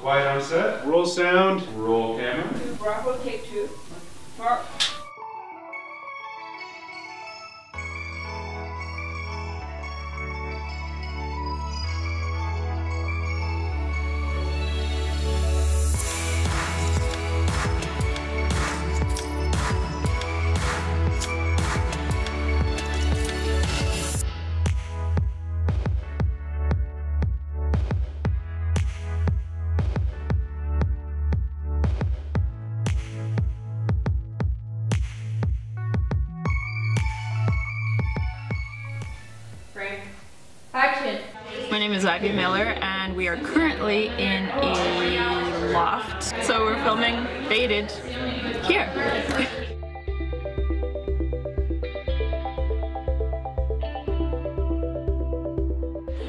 Quiet on set. Roll sound. Roll camera. Bravo, take two. Mark. Ivy Miller, and we are currently in a loft. So we're filming Faded here.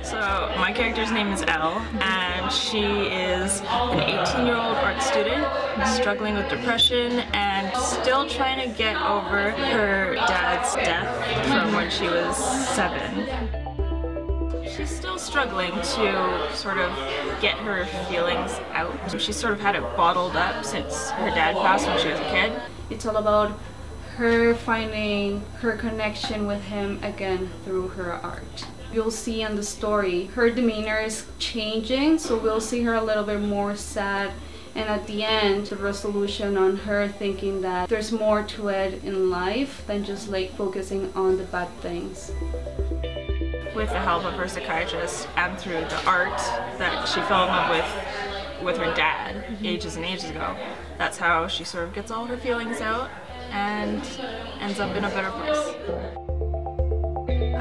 So my character's name is Elle, and she is an 18-year-old art student struggling with depression and still trying to get over her dad's death from when she was seven. She's still struggling to sort of get her feelings out. She sort of had it bottled up since her dad passed when she was a kid. It's all about her finding her connection with him again through her art. You'll see in the story her demeanor is changing, so we'll see her a little bit more sad. And at the end, the resolution on her thinking that there's more to it in life than just like focusing on the bad things. With the help of her psychiatrist and through the art that she fell in love with with her dad mm-hmm. ages and ages ago, that's how she sort of gets all her feelings out and ends up in a better place.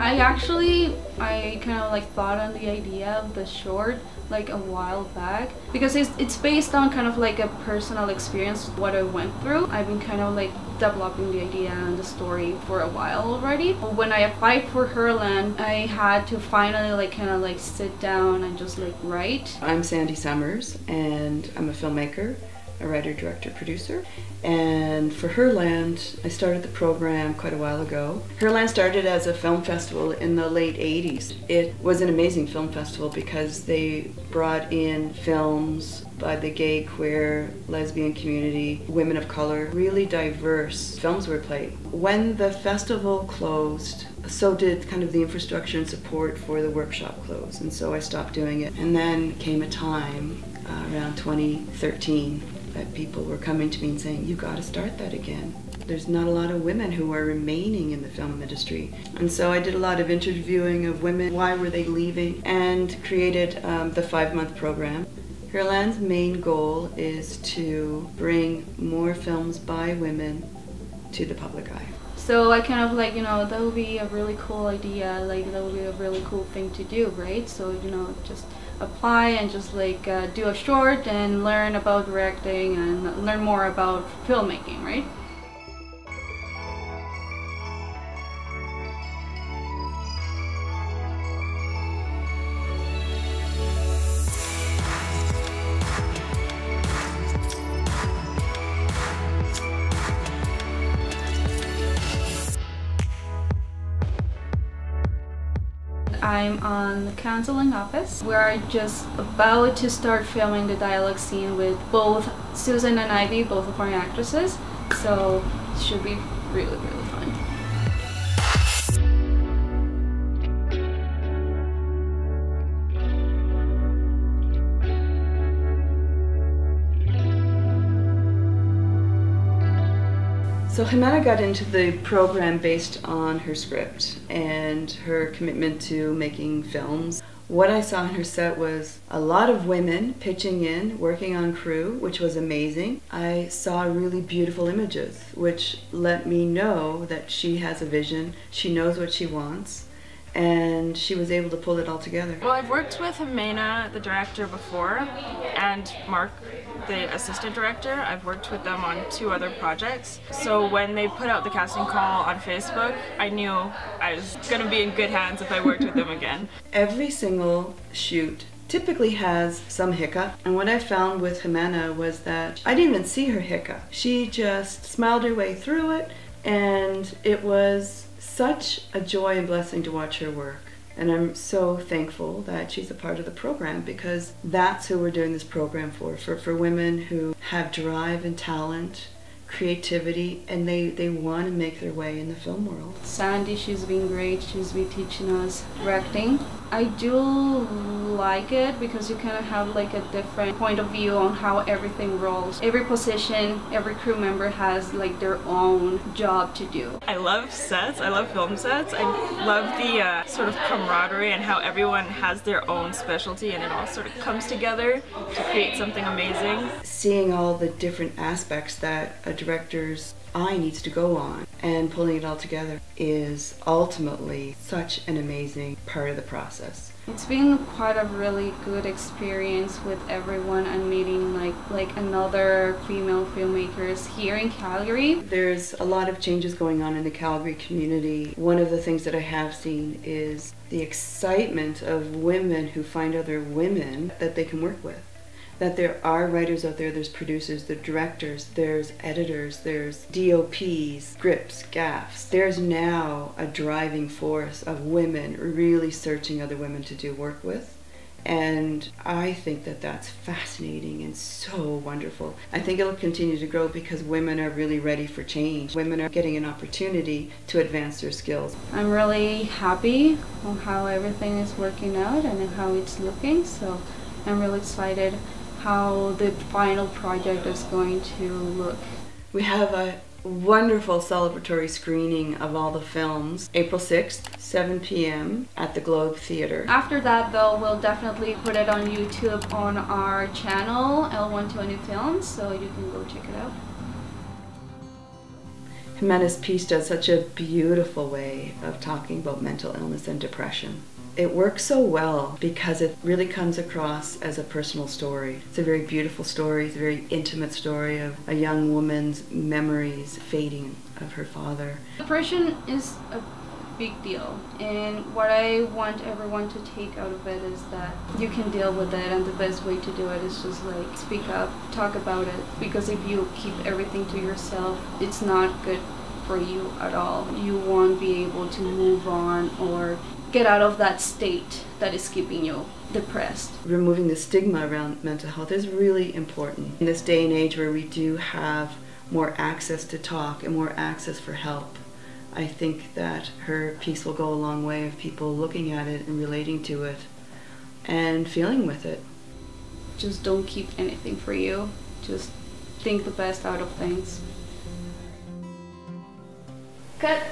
I actually, I kind of like thought on the idea of the short like a while back because it's, it's based on kind of like a personal experience what I went through. I've been kind of like developing the idea and the story for a while already. When I applied for Herland, I had to finally like kind of like sit down and just like write. I'm Sandy Summers, and I'm a filmmaker, a writer, director, producer. And for Herland, I started the program quite a while ago. Herland started as a film festival in the late 80s. It was an amazing film festival because they brought in films by the gay, queer, lesbian community, women of color, really diverse films were played. When the festival closed, so did kind of the infrastructure and support for the workshop close, and so I stopped doing it. And then came a time uh, around 2013 that people were coming to me and saying, "You got to start that again." There's not a lot of women who are remaining in the film industry, and so I did a lot of interviewing of women. Why were they leaving? And created um, the five-month program. Herland's main goal is to bring more films by women to the public eye. So I kind of like, you know, that would be a really cool idea, like that would be a really cool thing to do, right? So, you know, just apply and just like uh, do a short and learn about directing and learn more about filmmaking, right? I'm on the counseling office. We're just about to start filming the dialogue scene with both Susan and Ivy, both of our actresses. So it should be really, really So Jimena got into the program based on her script and her commitment to making films. What I saw in her set was a lot of women pitching in, working on crew, which was amazing. I saw really beautiful images, which let me know that she has a vision, she knows what she wants, and she was able to pull it all together. Well, I've worked with Jimena, the director, before, and Mark, the assistant director. I've worked with them on two other projects. So when they put out the casting call on Facebook, I knew I was going to be in good hands if I worked with them again. Every single shoot typically has some hiccup. And what I found with Jimena was that I didn't even see her hiccup. She just smiled her way through it, and it was such a joy and blessing to watch her work. And I'm so thankful that she's a part of the program because that's who we're doing this program for, for, for women who have drive and talent, creativity, and they, they want to make their way in the film world. Sandy, she's been great. She's been teaching us directing. I do like it because you kind of have like a different point of view on how everything rolls. Every position, every crew member has like their own job to do. I love sets. I love film sets. I love the uh, sort of camaraderie and how everyone has their own specialty and it all sort of comes together to create something amazing. Seeing all the different aspects that a director's eye needs to go on and pulling it all together is ultimately such an amazing part of the process. It's been quite a really good experience with everyone and meeting like like another female filmmakers here in Calgary. There's a lot of changes going on in the Calgary community. One of the things that I have seen is the excitement of women who find other women that they can work with that there are writers out there, there's producers, there's directors, there's editors, there's DOPs, scripts, gaffs. There's now a driving force of women really searching other women to do work with. And I think that that's fascinating and so wonderful. I think it'll continue to grow because women are really ready for change. Women are getting an opportunity to advance their skills. I'm really happy on how everything is working out and how it's looking. So I'm really excited how the final project is going to look. We have a wonderful celebratory screening of all the films April 6th, 7 p.m. at the Globe Theatre. After that, though, we'll definitely put it on YouTube on our channel, L120 Films, so you can go check it out. Jimena's piece does such a beautiful way of talking about mental illness and depression. It works so well because it really comes across as a personal story. It's a very beautiful story, it's a very intimate story of a young woman's memories fading of her father. Depression is a big deal and what I want everyone to take out of it is that you can deal with it and the best way to do it is just like speak up, talk about it because if you keep everything to yourself it's not good for you at all. You won't be able to move on or get out of that state that is keeping you depressed. Removing the stigma around mental health is really important. In this day and age where we do have more access to talk and more access for help, I think that her piece will go a long way of people looking at it and relating to it and feeling with it. Just don't keep anything for you. Just think the best out of things. Cut.